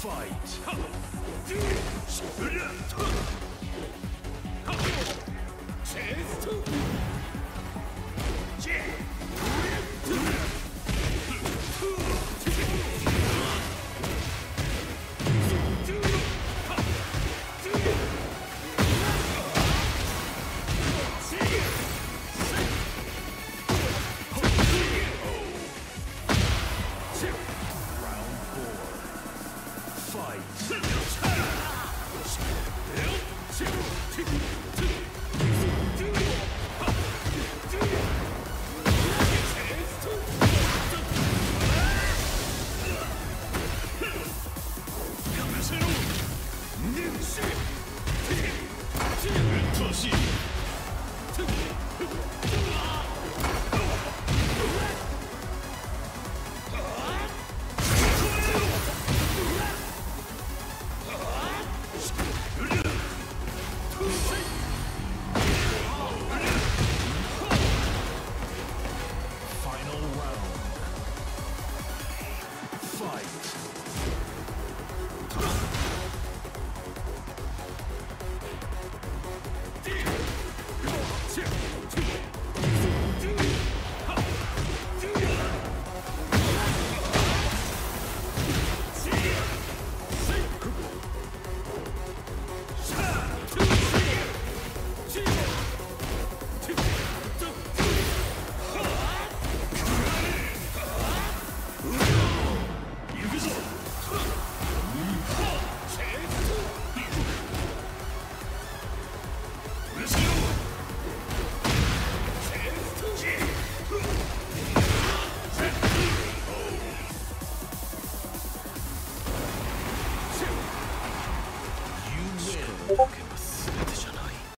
Fight. Final round. Fight. Okay.